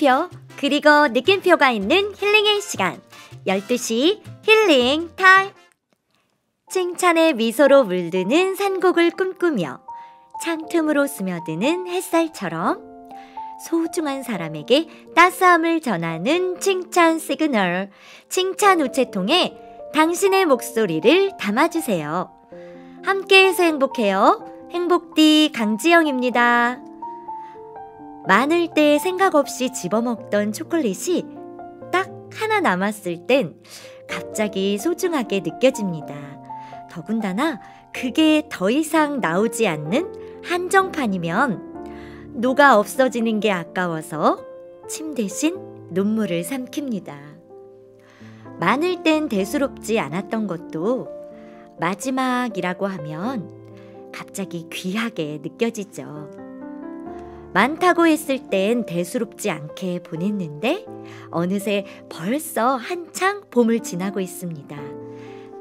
물음표 그리고 느낌표가 있는 힐링의 시간 12시 힐링 타임 칭찬의 미소로 물드는 산곡을 꿈꾸며 창틈으로 스며드는 햇살처럼 소중한 사람에게 따스함을 전하는 칭찬 시그널 칭찬 우체통에 당신의 목소리를 담아주세요. 함께해서 행복해요. 행복디 강지영입니다. 많을 때 생각 없이 집어먹던 초콜릿이 딱 하나 남았을 땐 갑자기 소중하게 느껴집니다. 더군다나 그게 더 이상 나오지 않는 한정판이면 녹아 없어지는 게 아까워서 침 대신 눈물을 삼킵니다. 많을 땐 대수롭지 않았던 것도 마지막이라고 하면 갑자기 귀하게 느껴지죠. 많다고 했을 땐 대수롭지 않게 보냈는데 어느새 벌써 한창 봄을 지나고 있습니다.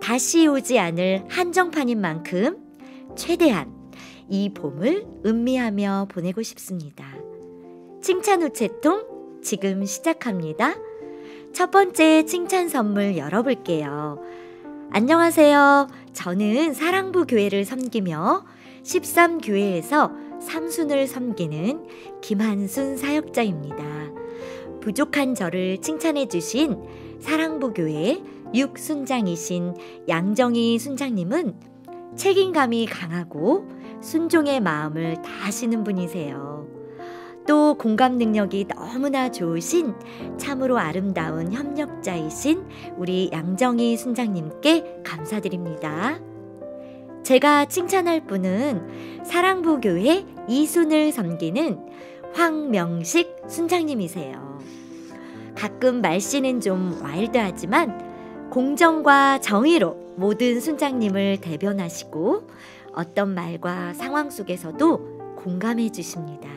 다시 오지 않을 한정판인 만큼 최대한 이 봄을 음미하며 보내고 싶습니다. 칭찬 우체통 지금 시작합니다. 첫 번째 칭찬 선물 열어볼게요. 안녕하세요. 저는 사랑부 교회를 섬기며 13교회에서 삼순을 섬기는 김한순 사역자입니다. 부족한 저를 칭찬해 주신 사랑부교회 육순장이신 양정희 순장님은 책임감이 강하고 순종의 마음을 다하시는 분이세요. 또 공감 능력이 너무나 좋으신 참으로 아름다운 협력자이신 우리 양정희 순장님께 감사드립니다. 제가 칭찬할 분은 사랑부교회 이순을 섬기는 황명식 순장님이세요. 가끔 말씨는 좀 와일드하지만 공정과 정의로 모든 순장님을 대변하시고 어떤 말과 상황 속에서도 공감해 주십니다.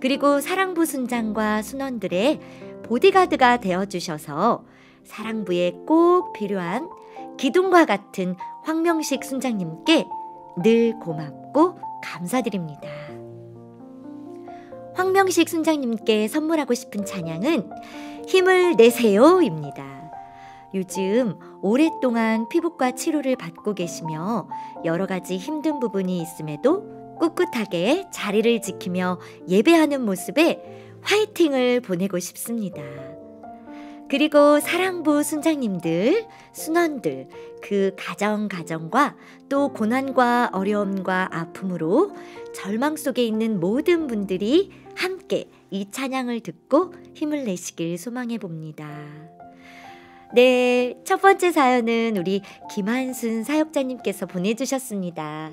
그리고 사랑부 순장과 순원들의 보디가드가 되어 주셔서 사랑부에 꼭 필요한 기둥과 같은 황명식 순장님께 늘 고맙고 감사드립니다. 황명식 순장님께 선물하고 싶은 찬양은 힘을 내세요입니다. 요즘 오랫동안 피부과 치료를 받고 계시며 여러 가지 힘든 부분이 있음에도 꿋꿋하게 자리를 지키며 예배하는 모습에 화이팅을 보내고 싶습니다. 그리고 사랑부 순장님들, 순원들, 그 가정 가정과 또 고난과 어려움과 아픔으로 절망 속에 있는 모든 분들이 함께 이 찬양을 듣고 힘을 내시길 소망해 봅니다. 네, 첫 번째 사연은 우리 김한순 사역자님께서 보내주셨습니다.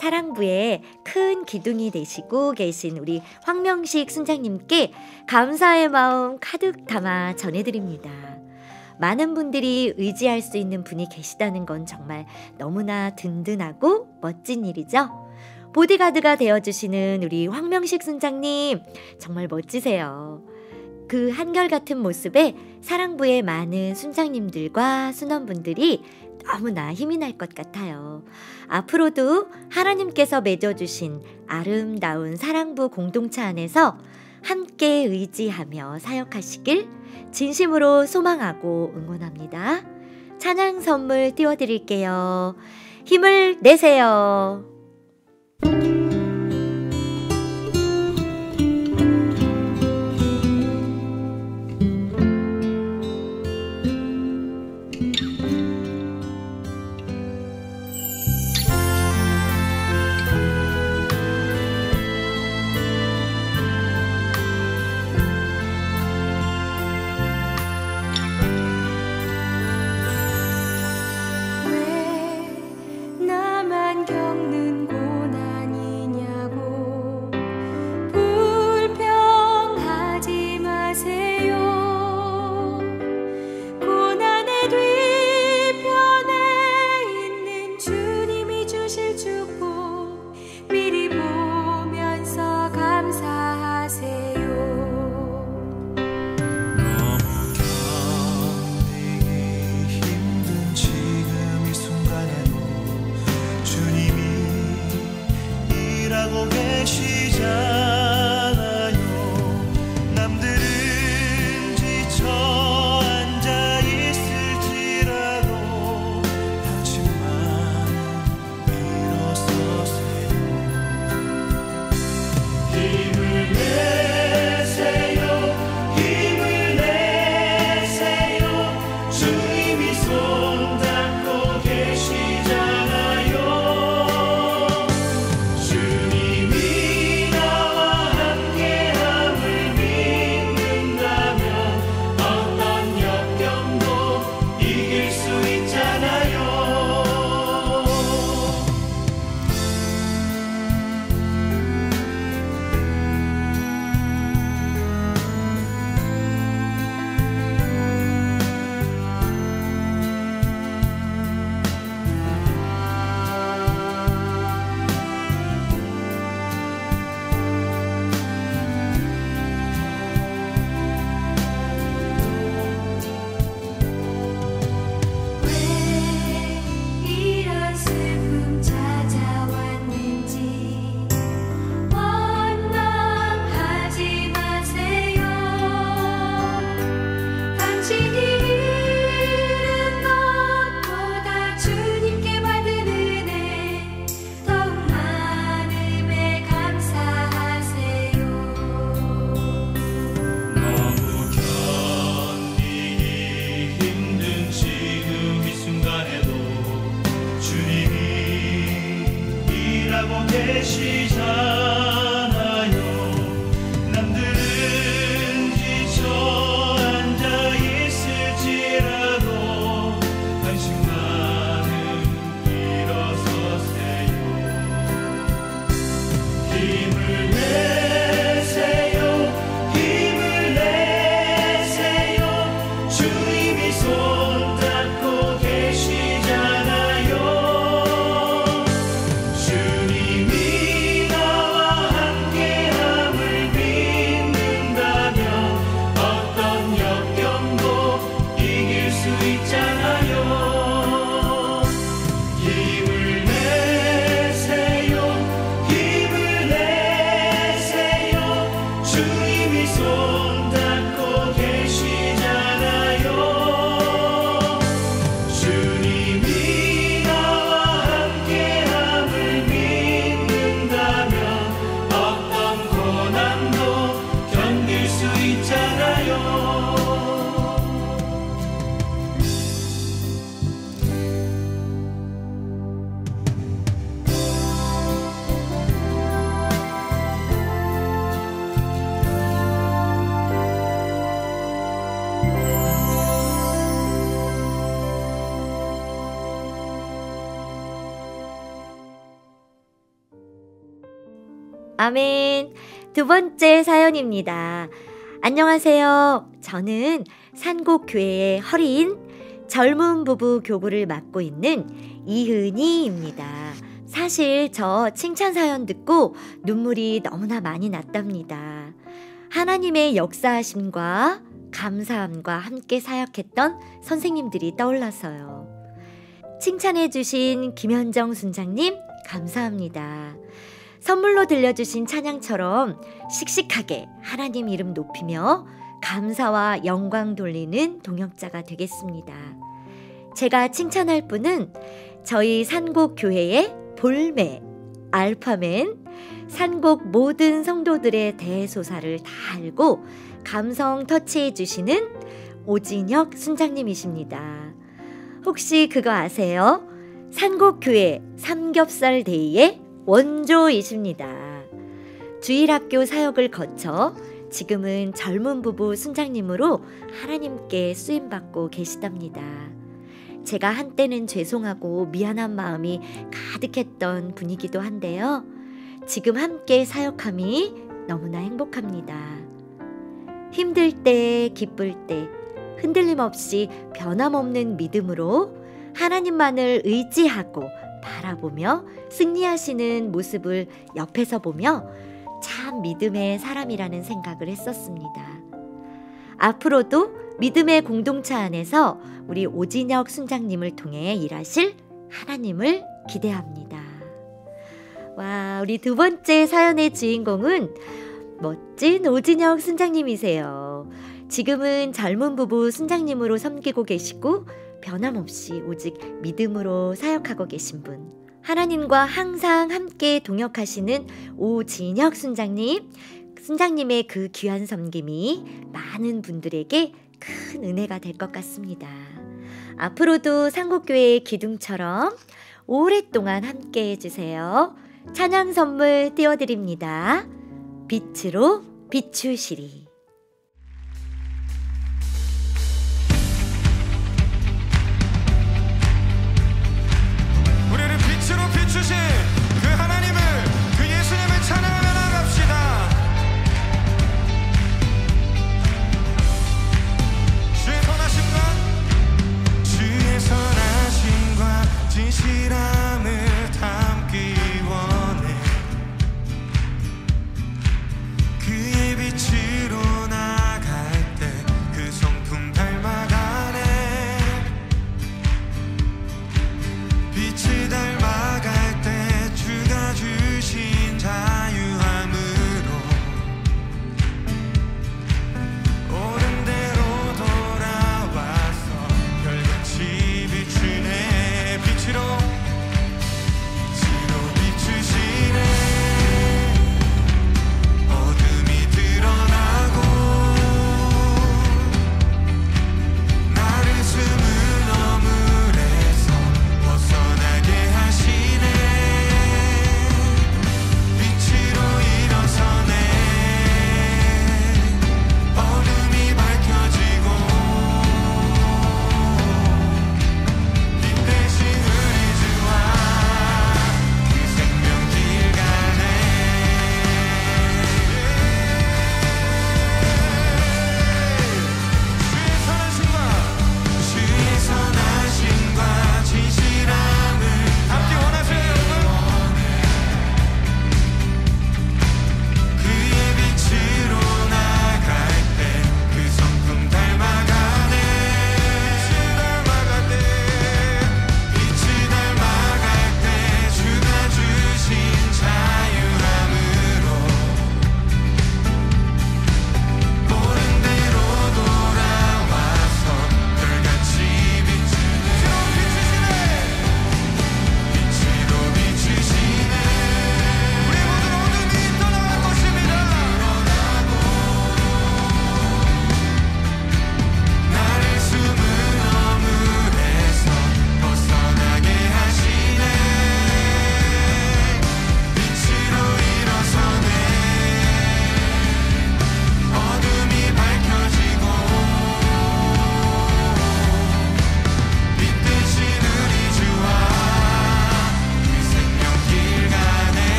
사랑부에 큰 기둥이 되시고 계신 우리 황명식 순장님께 감사의 마음 가득 담아 전해드립니다. 많은 분들이 의지할 수 있는 분이 계시다는 건 정말 너무나 든든하고 멋진 일이죠. 보디가드가 되어주시는 우리 황명식 순장님, 정말 멋지세요. 그 한결같은 모습에 사랑부의 많은 순장님들과 순원분들이 너무나 힘이 날 것 같아요. 앞으로도 하나님께서 맺어주신 아름다운 사랑부 공동체 안에서 함께 의지하며 사역하시길 진심으로 소망하고 응원합니다. 찬양 선물 띄워드릴게요. 힘을 내세요. 아멘. 두 번째 사연입니다. 안녕하세요. 저는 산곡교회의 허리인 젊은 부부 교구를 맡고 있는 이은희입니다. 사실 저 칭찬 사연 듣고 눈물이 너무나 많이 났답니다. 하나님의 역사하심과 감사함과 함께 사역했던 선생님들이 떠올라서요. 칭찬해주신 김현정 순장님, 감사합니다. 선물로 들려주신 찬양처럼 씩씩하게 하나님 이름 높이며 감사와 영광 돌리는 동역자가 되겠습니다. 제가 칭찬할 분은 저희 산곡 교회의 볼매, 알파맨, 산곡 모든 성도들의 대소사를 다 알고 감성 터치해 주시는 오진혁 순장님이십니다. 혹시 그거 아세요? 산곡교회 삼겹살 데이의 원조이십니다. 주일학교 사역을 거쳐 지금은 젊은 부부 순장님으로 하나님께 쓰임받고 계시답니다. 제가 한때는 죄송하고 미안한 마음이 가득했던 분이기도 한데요. 지금 함께 사역함이 너무나 행복합니다. 힘들 때, 기쁠 때, 흔들림 없이 변함없는 믿음으로 하나님만을 의지하고 바라보며 승리하시는 모습을 옆에서 보며 참 믿음의 사람이라는 생각을 했었습니다. 앞으로도 믿음의 공동체 안에서 우리 오진혁 순장님을 통해 일하실 하나님을 기대합니다. 와, 우리 두 번째 사연의 주인공은 멋진 오진혁 순장님이세요. 지금은 젊은 부부 순장님으로 섬기고 계시고 변함없이 오직 믿음으로 사역하고 계신 분. 하나님과 항상 함께 동역하시는 오진혁 순장님. 순장님의 그 귀한 섬김이 많은 분들에게 큰 은혜가 될 것 같습니다. 앞으로도 상곡교회의 기둥처럼 오랫동안 함께 해주세요. 찬양 선물 띄워드립니다. 빛으로 비추시리.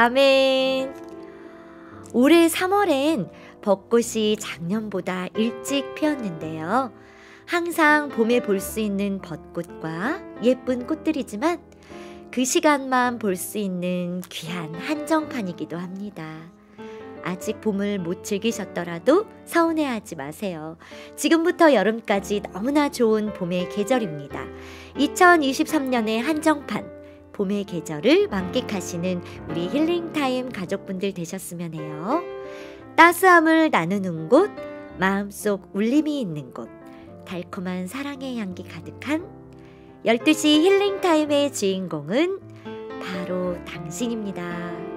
아멘. 올해 3월엔 벚꽃이 작년보다 일찍 피었는데요. 항상 봄에 볼 수 있는 벚꽃과 예쁜 꽃들이지만 그 시간만 볼 수 있는 귀한 한정판이기도 합니다. 아직 봄을 못 즐기셨더라도 서운해하지 마세요. 지금부터 여름까지 너무나 좋은 봄의 계절입니다. 2023년의 한정판 봄의 계절을 만끽하시는 우리 힐링타임 가족분들 되셨으면 해요. 따스함을 나누는 곳, 마음속 울림이 있는 곳, 달콤한 사랑의 향기 가득한 12시 힐링타임의 주인공은 바로 당신입니다.